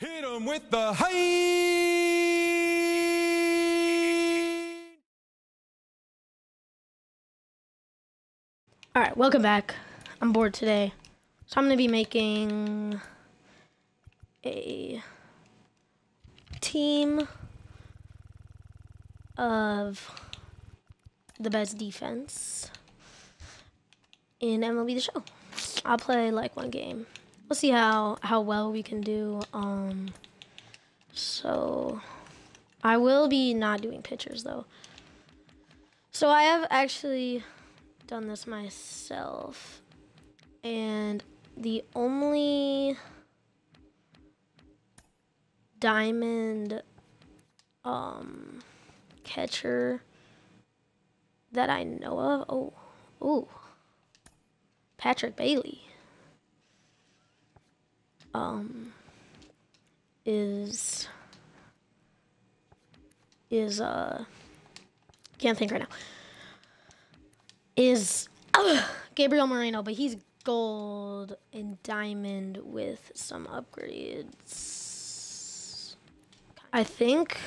Hit him with the height. All right, welcome back. I'm bored today, so I'm gonna be making a team of the best defense in MLB The Show. I'll play like one game. We'll see how how well we can do. Um, so I will be not doing pictures though. So I have actually done this myself, and the only diamond um catcher that I know of. Oh, oh, Patrick Bailey. Um, is is uh can't think right now. Is uh, Gabriel Moreno, but he's gold and diamond with some upgrades. I think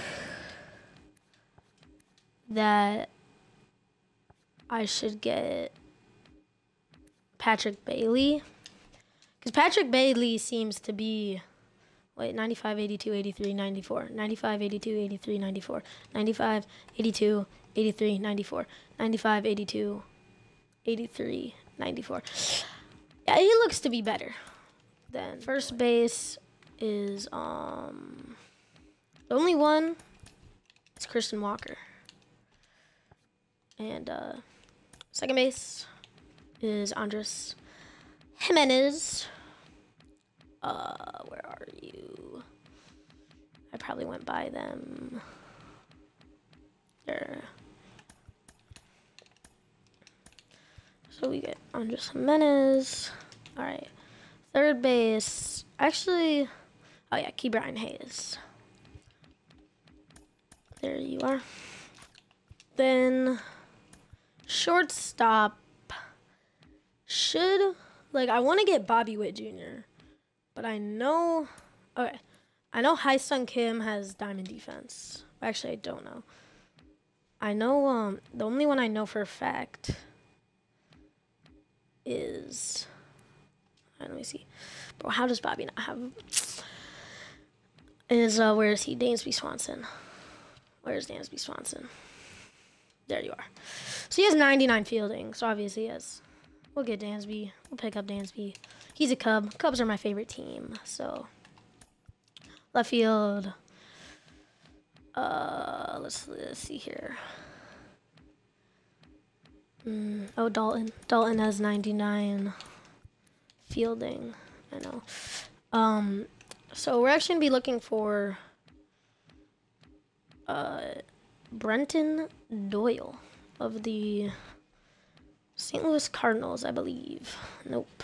that I should get Patrick Bailey. Because Patrick Bailey seems to be, wait, 95, 82, 83, 94. 95, 82, 83, 94. 95, 82, 83, 94. 95, 82, 83, 94. Yeah, he looks to be better than first base is um the only one is Christian Walker. And uh second base is Andres Giménez. Uh where are you? I probably went by them. There. So we get Andres Giménez. All right. Third base. Actually, oh yeah, Ke'Bryan Hayes. There you are. Then shortstop should like I want to get Bobby Witt Jr. But I know okay. I know Ha-Seong Kim has diamond defense. Actually, I don't know. I know um the only one I know for a fact is let me see. Bro, how does Bobby not have is uh where is he? Dansby Swanson. Where's Dansby Swanson? There you are. So he has 99 fielding, so obviously he has we'll get Dansby. We'll pick up Dansby. He's a Cub. Cubs are my favorite team, so left field. Uh let's let's see here. Mm, oh, Daulton. Daulton has 99 fielding. I know. Um, so we're actually to be looking for uh, Brenton Doyle of the St. Louis Cardinals, I believe. Nope.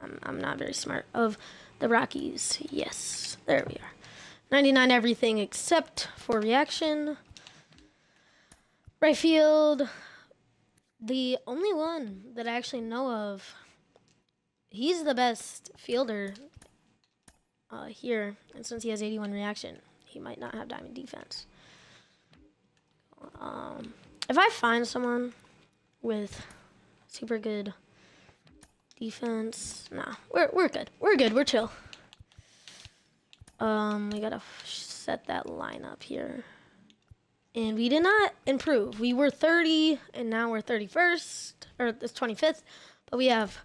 I'm, I'm not very smart. Of the Rockies. Yes. There we are. 99 everything except for reaction. Right field, the only one that I actually know of, he's the best fielder uh, here. And since he has 81 reaction, he might not have diamond defense. Um, if I find someone with super good defense, nah, we're, we're good. We're good. We're chill. Um, we gotta set that line up here and we did not improve. We were 30, and now we're 31st, or it's 25th, but we have,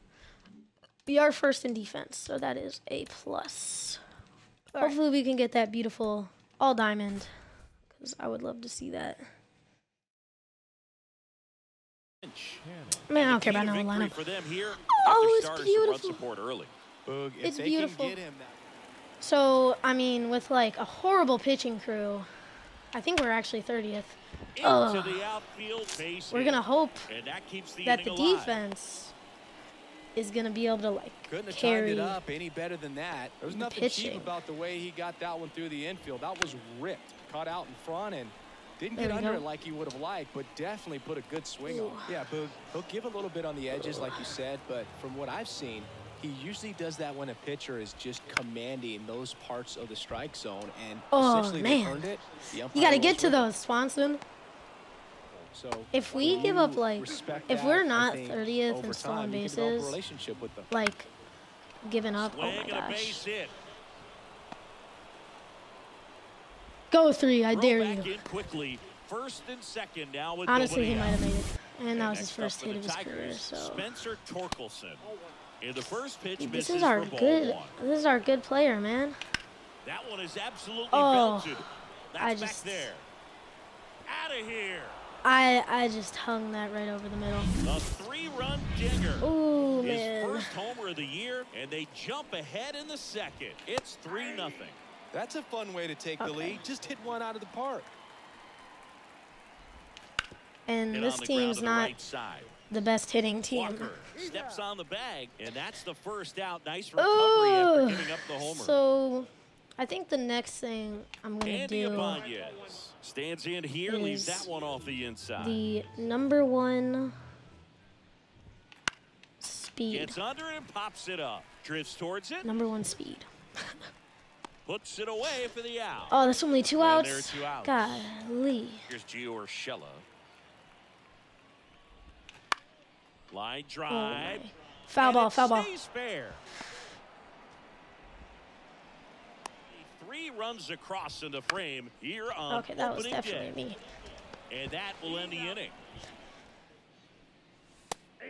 we are first in defense, so that is a plus. All Hopefully right. we can get that beautiful all diamond, because I would love to see that. Man, I don't care about no lineup. Oh, it's beautiful. It's beautiful. So, I mean, with like a horrible pitching crew, I think we're actually 30th. Oh. We're going to hope that, that the defense is going to be able to like Couldn't have carry it up any better than that. There was nothing pitching. cheap about the way he got that one through the infield. That was ripped, caught out in front and didn't get under go. it like he would have liked, but definitely put a good swing Ooh. on. Yeah, Boog, he'll give a little bit on the edges, like you said, but from what I've seen, He usually does that when a pitcher is just commanding those parts of the strike zone, and Oh, essentially man. they earned it. The You got to get to those, Swanson. So If we give up, like- if we're not 30th in over stolen time, you can develop a bases, relationship with them. Like, giving up. Oh my and a base gosh. hit. Go three, I dare back you. quickly. First and second Honestly, he might have made it. And that was his first hit of his Tigers, career, so. Spencer Torkelson. In the first pitch, This is our good. one. This is our good player, man. That one is absolutely Oh, belted. That's I back just- there. Out of here. I I just hung that right over the middle. A three-run dinger. Ooh His man. first homer of the year, and they jump ahead in the second. It's 3 nothing. That's a fun way to take the lead. Just hit one out of the park. And Hit this on the ground team's to the not right side. the best hitting team. Walker steps on the bag, and that's the first out. Nice recovery after giving up the homer. So, I think the next thing I'm gonna Andy do Ibanez stands in here, leaves is that one off the inside. the number one speed. Gets under it and pops it up. Drifts towards it, Number one speed. puts it away for the out. Oh, that's only two And there are outs. two outs. Golly. Here's Gio Urshela. Line Oh drive. my. Foul ball. Foul ball. fair. Three runs across in the frame here on Okay, that was definitely day. me. And that will end the inning.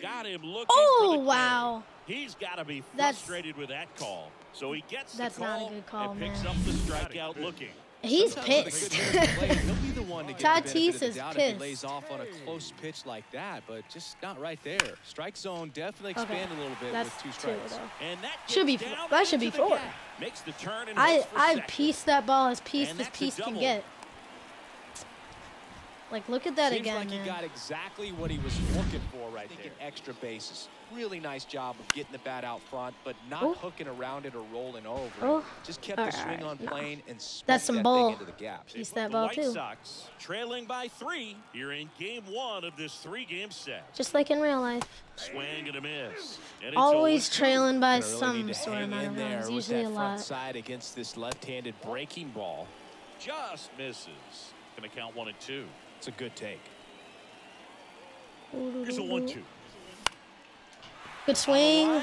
Got him looking Oh, for the K. wow. He's got to be That's- frustrated with that call. So he gets That's the not a good call, and picks man. up the strikeout looking. He's Sometimes with a pissed. good hitter at the plate, He'll be the one to get the benefit Tatis is doubt if he pissed. lays off on a close pitch like that, but just not right there. Strike zone definitely Okay, a little bit that's with two two strikes. though. And that Should be four. That should be four. Makes the turn and I heads I pieced that ball as pieced as that's piece can get. Like, look at that Seems again, like man. he got exactly what he was looking for right there. Extra bases. Really nice job of getting the bat out front, but not Oh. hooking around it or rolling over. Oh. it. Just kept All the swing right, on no. plane and smoked That's some that bull. thing into the gap. Piece that ball White too. Sox trailing by three here in game one of this three-game set. Just like in real life. Swing and a miss. And it's Always 0-2. trailing by really some sort of amount of runs. Usually a lot. side against this left-handed breaking ball. Just misses. Gonna count one and two. It's a good take. Here's a one-two. Good swing.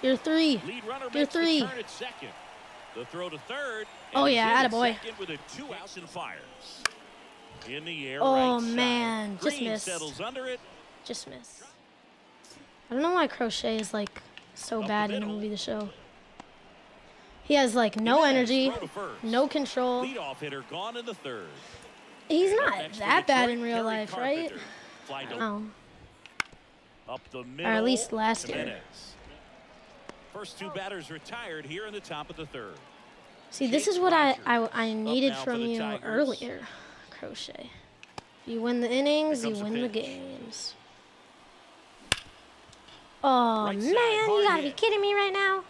You're three. Lead You're makes three. the turn at second. The throw to third. Oh, yeah, attaboy. With a two outs and fires. In the air, Oh, right man, just missed. settles under it. Just miss. I don't know why Crochet is like so Up bad in the movie the show. He has like no energy, throw to first. no control. Leadoff hitter gone in the third. He's not that bad in real life, right? Carpenter. Fly to Oh, Up the middle. least last year. Giménez. First two batters retired here in the top of the third. see, this is what I, I I needed from you Tigers. earlier, Crochet. You win the innings, you win the games. Oh Right man, you gotta be kidding me right now.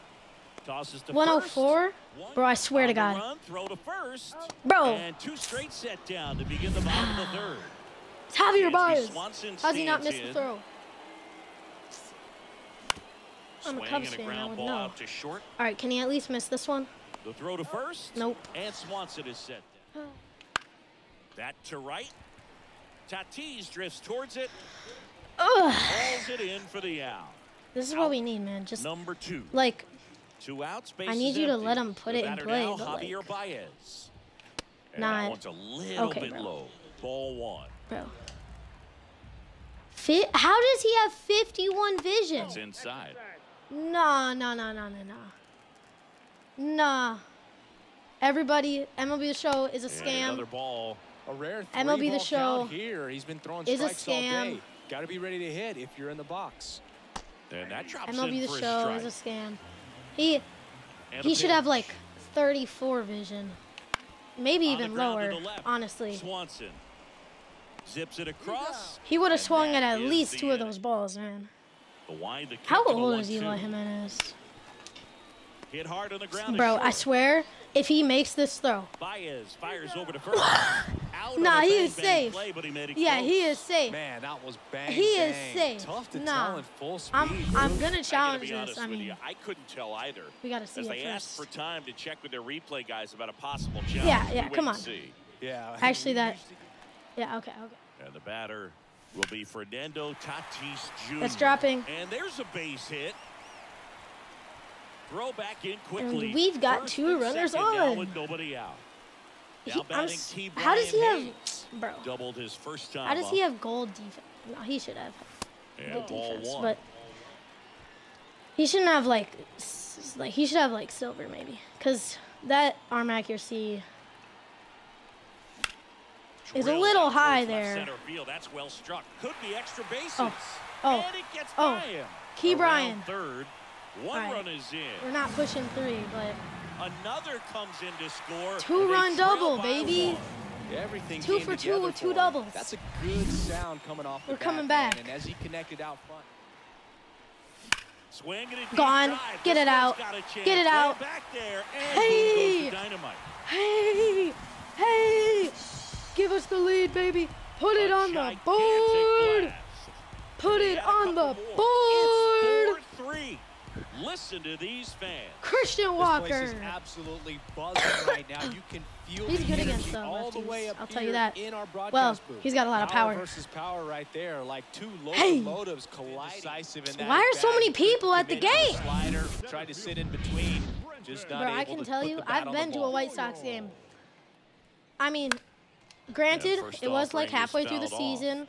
Tosses to 104? first. Bro, I swear to God. Run, throw to first. Bro, And two straight set down to begin the bottom of the third. it's Javier Baez. How's he not miss the throw? I'm a Cubs fan, I ground would ball know. out to short. All right, can he at least miss this one? The throw to first. Nope. And Swanson is set. That to right. Tatis drifts towards it. Ugh. Hauls it in for the out. This is what we need, man. Just Number two. like Two outs. I need you to let him put it in play, now, but, Javier like, Baez. And not- one's a little Okay, bit bro. low. Ball one. bro. Fi- How does he have 51 vision? It's inside. Nah, nah, nah, nah, nah, nah. Nah. Everybody, MLB The Show is a And another scam. ball. A rare MLB three The ball Show count here. He's been throwing is a strikes all scam. day. Got to be ready to hit if you're in the box. And that drops MLB in The for a Show strike. is a scam. He And he should have like 34 vision. Maybe On even lower, honestly. Swanson zips it across. He would have swung at at least the two of inning. those balls, man. The wide, the How kick, and a old is 1-2. Giménez? Hit hard on the ground. Bro, I swear, if he makes this throw, Baez fires over to first. Nah, he is safe. Play, but he made it Yeah, close. he is safe. Man, that was bang. He is safe. Tough to Nah. tell in full speed. I'm I'm gonna I gotta challenge be this. honest I with mean, you, I couldn't tell either. we gotta see As it they asked for time to check with their replay guys about a possible challenge. Yeah, yeah, come on. See. Yeah. Actually, that. Yeah. Okay. Okay. And the batter will be Fernando Tatis Jr. That's dropping. And there's a base hit. Throw back in quickly. And we've got First two runners now on. with nobody out. He, I'm, batting s- T. how does he have, bro? Doubled his first time. How does he have gold defense? No, he should have good defense, one. but he shouldn't have like, like he should have like silver maybe, cause that arm accuracy is a little high there. Center field. That's well struck. Could be extra bases. Oh. Oh. And it gets Oh. by him. Key Around Bryan. Third. One All right. run is in. We're not pushing three, but Another comes in to score. Two run double, baby. Everything Two for two with two doubles. That's a good sound coming off We're bat, coming back. And as he connected out front. Swing and a Gone. drive. Get This it out. got a chance. Get it out. Back there. And Hey. boom goes the dynamite. hey, hey, give us the lead, baby. Put it on the board. Put it on the board. 4-3. Listen to these fans. Christian Walker. This place is absolutely buzzing right now. You can feel He's good against the all the way up I'll tell you that. in our Well, broadcast booth. he's got a lot of power power. versus power right there, like two Hey. locomotives colliding. In Why are so many people at the gate? Slider tried to sit in between, just not Bro, I can tell you, I've been to a. White Sox game. I mean, granted, first it was like halfway through the fouled off. season,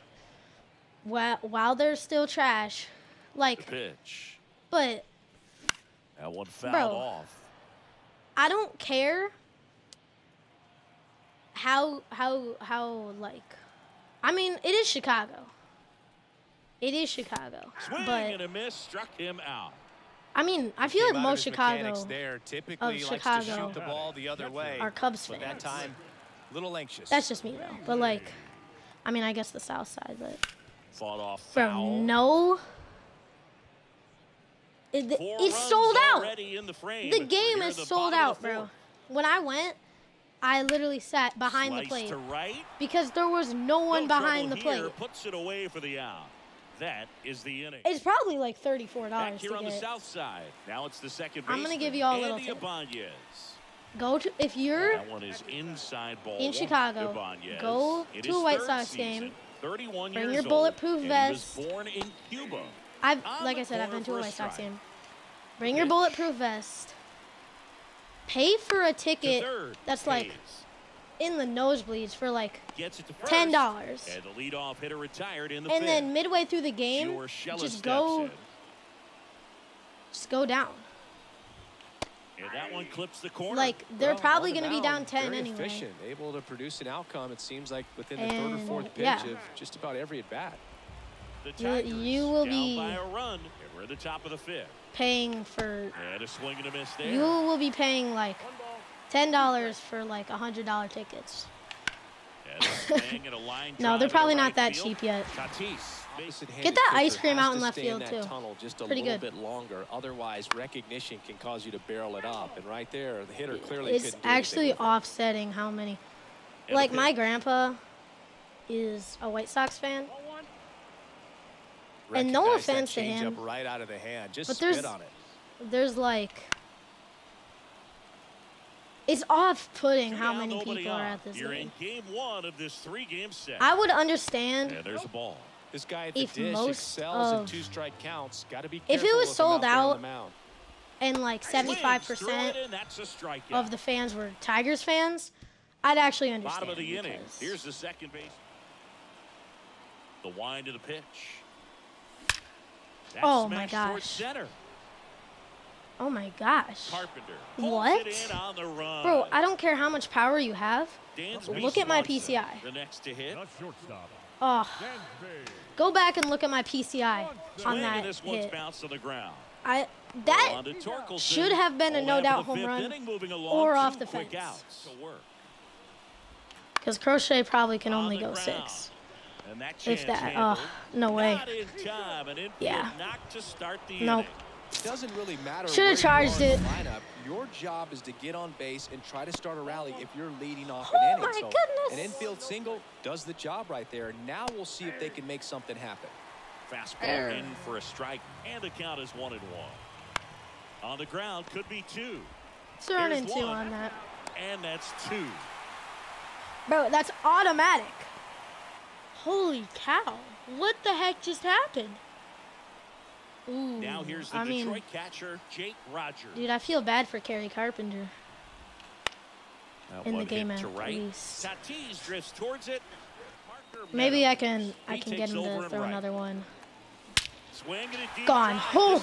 while, while they're still trash. Like, Pitch. but That one fouled Bro. off. I don't care how how how like I mean it is Chicago. It is Chicago. Swing But and a miss struck him out. I mean I feel Came like most Chicago there typically likes Chicago the ball the other way. are Cubs but fans. that time, little anxious. That's just me though. But like I mean I guess the south side, but Fought off bro, foul. no it, it's sold out. in the frame. The game is the sold out, bro. When I went, I literally sat behind Slice the plate right. because there was no one No behind the here, plate. Puts it away for the out. That is the inning. It's probably like thirty-four Back dollars here to on the south side. Now it's the second I'm gonna give you all a little tip. Go to if you're That one is inside ball. In. Chicago, Ibanez. go In to a White Sox season, game, 31 bring your bulletproof vest. Born in Cuba. I've like I said, I've been to a White Sox game. Bring your bulletproof vest. Pay for a ticket that's like in the nosebleeds for like gets it to first. ten dollars, And the leadoff hitter retired in the and then midway through the game, just go, just go down. And that one clips the corner. Like they're Well, probably going to be down mound, ten very anyway. Efficient, able to produce an outcome. It seems like within the third or fourth pitch yeah. of just about every at bat. the you- Tigers you will down be- by a run. And we're at the top of the fifth. Paying for And a swing and a miss there. you will be paying like ten dollars for like a hundred dollar tickets. And a a line No, they're into probably right not that field. cheap yet. Tatis. Opposite-handed that ice cream out in left field, that too. Tunnel just a Pretty little good. bit longer. Otherwise, recognition can cause you to barrel it up. And right there, the hitter clearly It's couldn't do anything actually with it. offsetting how many. And a Like my pitch. grandpa is a White Sox fan, and no Recognized that offense to changeup him, right out of the hand. Just but spit there's- on it. there's like it's off-putting how Two down, many nobody people are on. at this You're game. in game one of this three-game set. I would understand and there's a ball. This guy at the if dish most excels in of- two strike counts. Got to be If it was sold there on out, the mound. and like 75% it in, that's a strikeout. of the fans were Tigers fans, I'd actually understand. Bottom of the inning. Here's the second base. The wind to the pitch. That's Oh, my gosh. Oh my gosh. Carpenter. What? In on the run. Bro, I don't care how much power you have. Dan's look at my PCI. The next to hit. Oh, go back and look at my PCI on that and this one's hit. to the ground. I that On to Torkelson. should have been a no doubt home run or off the fence. outs to work. because Crochet probably can only go six. That If that, oh, no way. Yeah. to start the Nope. Inning. It doesn't really matter. Should have charged it. Lineup. Your job is to get on base and try to start a rally if you're leading off Oh an inning. my so goodness. an infield single does the job right there. Now we'll see if they can make something happen. Fastball in for a strike, and the count is one and one. On the ground, could be two, Turn Here's into on that. and that's two. Bro, that's automatic. Holy cow. What the heck just happened? Ooh, Now here's the I Detroit mean, catcher, Jake Rogers. dude, I feel bad for Kerry Carpenter. That in the game at right. least. Tatis drifts towards it. Parker Maybe I can I He can get him to throw right. another one. Swing and a deep Gone. Oh.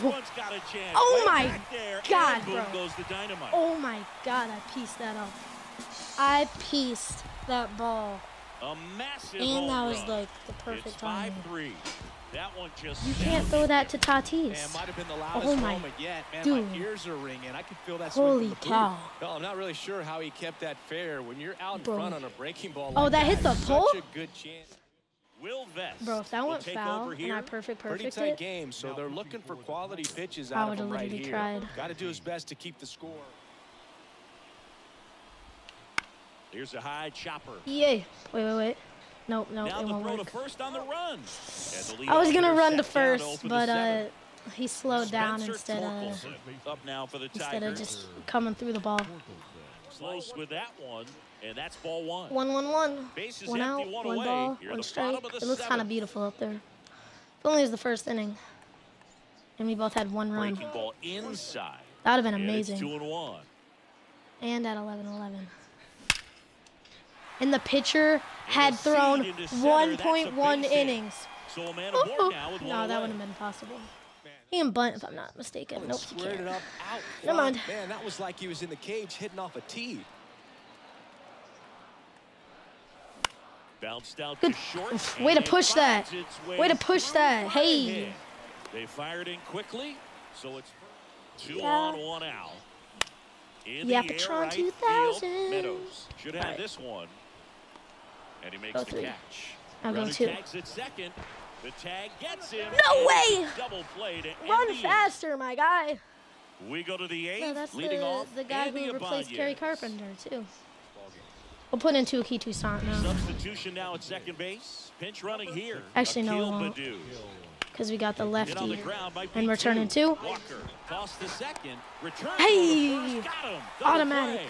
Oh my God, bro. goes the. Oh my god, I pieced that up. I pieced that ball. A massive And that was like the perfect it's timing. 5-3. That one just You can't throw that to Man, Tatis. might have been the Oh my- yet. Man, dude. my ears are ringing. I can feel that Holy from the booth. cow. Well, I'm not really sure how he kept that fair. When you're out in front on a breaking ball Oh, like that hit the such pole? a good chance. Will Vest. Bro, if that went foul over and here. I perfect Pretty perfect tight it, game, so they're looking for quality pitches out of oh, would've right literally here. cried. Got to do his best to keep the score. Here's a high chopper. yay. Wait, wait, wait. Nope, nope, now it won't work. first on the run. The I was gonna run to set down, 0 first, but uh, he slowed down instead of up now for the instead of just coming through the ball. Close with that one, and that's ball one. One, one, one. One out, one ball, one strike. It looks kind of beautiful up there. If only it was the first inning, and we both had one run. Breaking ball inside. That would have been amazing. and. And at 11-11. And the pitcher had thrown into center, that's a 1.1 innings. So a man now with no, that wouldn't have been possible. He can bunt if I'm not mistaken. Nope, he can't. up out Never mind. Man, that was like he was in the cage hitting off a tee. Bounced out Good. to short. Way to push that. Way to push that. Hey. They fired in quickly, so it's two Yeah. on, one out. In Yeah, the air, right 2000. field, Meadows should have Alright. this one. And he makes Go the catch. I'll go Runner two. second. The tag gets him. No way! Double play to Run the faster, my guy. We go to the eighth. No, that's leading the, off the guy Andy who replaced Ibanez. Kerry Carpenter, too. We'll put in Touki Toussaint now, Substitution now at second base. Pinch running here. Actually, no, Akil we because we got the Hit on the lefty. ground might be And we're turning two. Walker the second. Hey! the first. Got him. Automatic. play.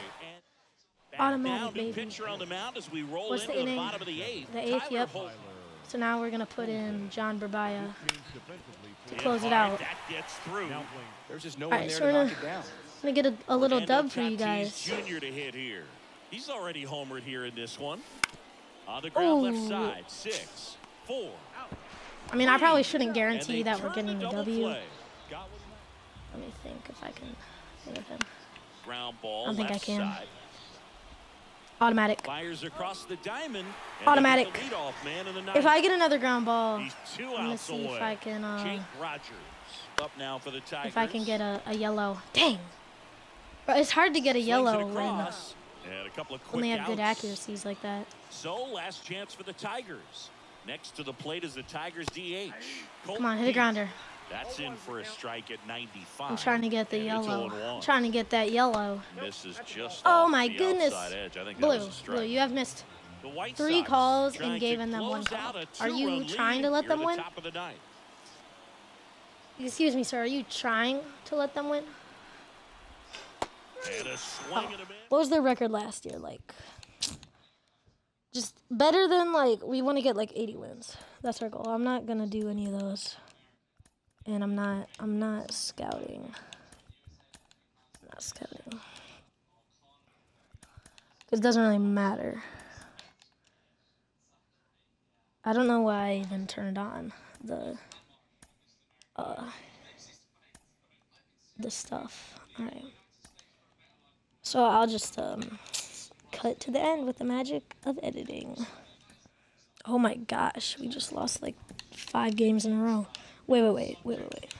And back Automatic, down, baby. pitcher on the mound as we roll What's into the the, inning? bottom of the eighth. The eighth, Tyler yep. Holton. So now we're going to put in John Brebbia to close it out. That gets through. There's just no All one there so to we're knock gonna- it down. I'm going to get a, a little Fernando dub for you guys. Jr. to hit here. He's already homered here in this one. On the ground left side. Six, four. I mean, I probably shouldn't guarantee that we're getting the a double W. play. Let me think if I can think of him. Ground ball I don't think I left can. Automatic. Fires across the diamond. Automatic. the leadoff man in the. If I get another ground ball, I'm gonna see away. if I can, uh, up now for the Tigers. if I can get a, a yellow. Dang. Bro, It's hard to get a yellow when, across. And a couple of quick when they have good accuracies like that. So last chance for the Tigers. Next to the plate is the Tigers DH. Colt Come on, hit a grounder. That's in for a strike at 95. I'm trying to get the yellow. I'm trying to get that yellow. Misses just Oh my goodness. edge. I think that Blue, was a strike. blue, you have missed three Sox calls and to given them one call. Are you trying to let them win? The the. Excuse me, sir. Are you trying to let them win? And a oh, swing and a. What was their record last year like? Just better than like we want to get like 80 wins. That's our goal. I'm not gonna do any of those, and I'm not. I'm not scouting. I'm not scouting. it doesn't really matter. I don't know why I even turned on the uh the stuff. All right. So I'll just um, cut to the end with the magic of editing. Oh my gosh, we just lost like five games in a row. Wait, wait, wait, wait, wait, wait.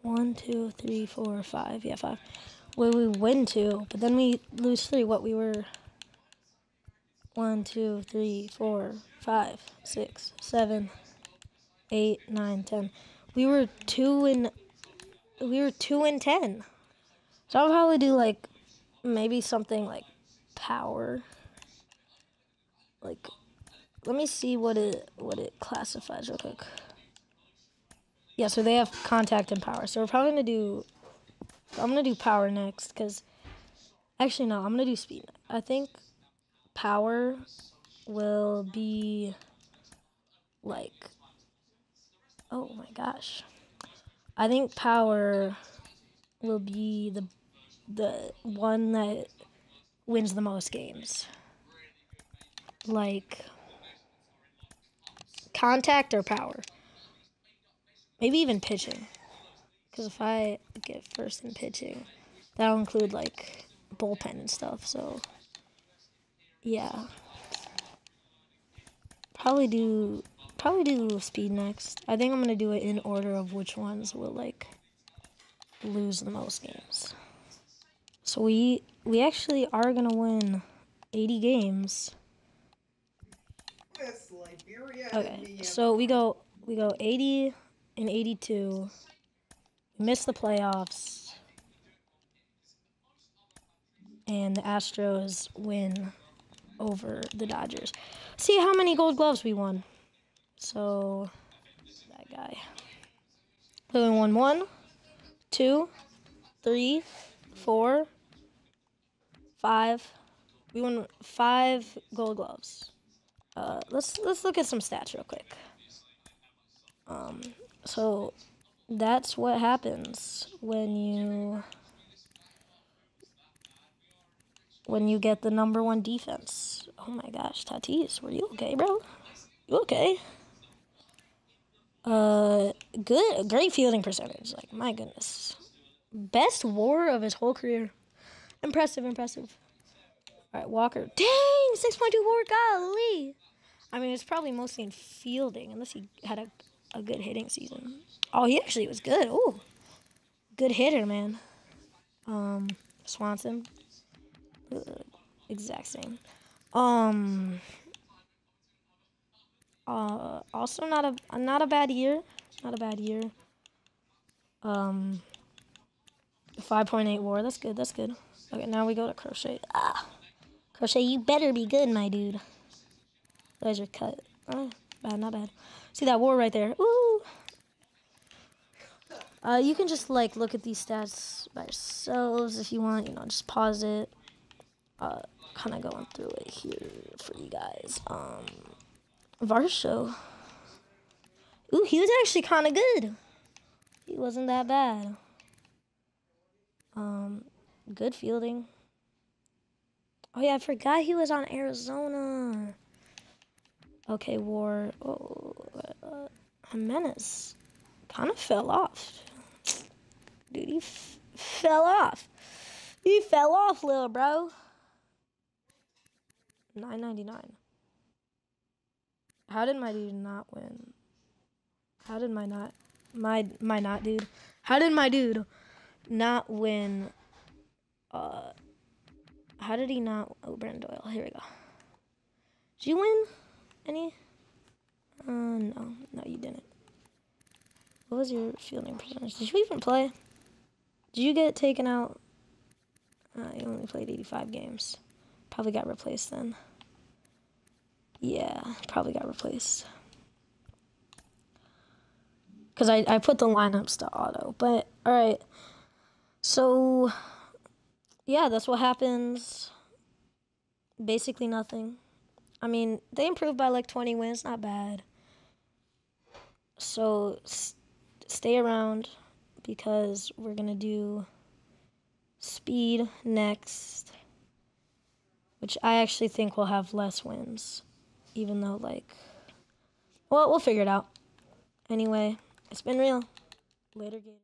One, two, three, four, five. Yeah, five. Wait, we win two, but then we lose three. What we were. One, two, three, four, five, six, seven, eight, nine, ten. We were two and we were two and ten. So I'll probably do like maybe something like power. Like, let me see what it what it classifies real quick. Yeah, so they have contact and power. So we're probably gonna do. I'm gonna do power next because. Actually, no. I'm gonna do speed. I think power will be like. Oh my gosh. I think power will be the the one that wins the most games. Like contact or power. Maybe even pitching. Because if I get first in pitching, that'll include like bullpen and stuff. So, yeah. Probably do probably do a little speed next. I think I'm gonna do it in order of which ones will like lose the most games. So we we actually are gonna win 80 games. Okay, so we go we go 80 and 82. We miss the playoffs. And the Astros win over the Dodgers. See how many gold gloves we won. So, that guy. We won one, two, three, four, five. We won five gold gloves. Uh, let's let's look at some stats real quick. Um, so that's what happens when you when you get the number one defense. Oh my gosh, Tatis, were you okay, bro? You okay? Uh, good, great fielding percentage. Like my goodness, best WAR of his whole career. Impressive, impressive. All right, Walker. Dang, six point two WAR. Golly. I mean, it's probably mostly in fielding, unless he had a a good hitting season. Oh, he actually was good. Oh, good hitter, man. Um, Swanson. exact same. Um. Uh, also not a not a bad year, not a bad year. Um, five point eight WAR. That's good. That's good. Okay, now we go to crochet. Ah, crochet. You better be good, my dude. Those are cut. Oh, bad, not bad. See that WAR right there. Ooh. Uh, you can just like look at these stats by yourselves if you want. You know, just pause it. Uh, kind of going through it here for you guys. Um. Varsho. Ooh, he was actually kind of good. He wasn't that bad. Um, good fielding. Oh yeah, I forgot he was on Arizona. Okay, War. Oh, uh, Giménez kind of fell off. Dude, he fell off. He fell off, little bro. Nine ninety nine. How did my dude not win? How did my not my my not dude? How did my dude not win? Uh, how did he not? Oh, Brenton Doyle. Here we go. Did you win any? Uh, no, no, you didn't. What was your fielding percentage? Did you even play? Did you get taken out? Uh, you only played 85 games. Probably got replaced then. Yeah, probably got replaced. Because I, I put the lineups to auto. But, alright. So, yeah, that's what happens. Basically nothing. I mean, they improved by like 20 wins. Not bad. So, stay around because we're going to do speed next. Which I actually think will have less wins even though like well we'll figure it out anyway it's been real later game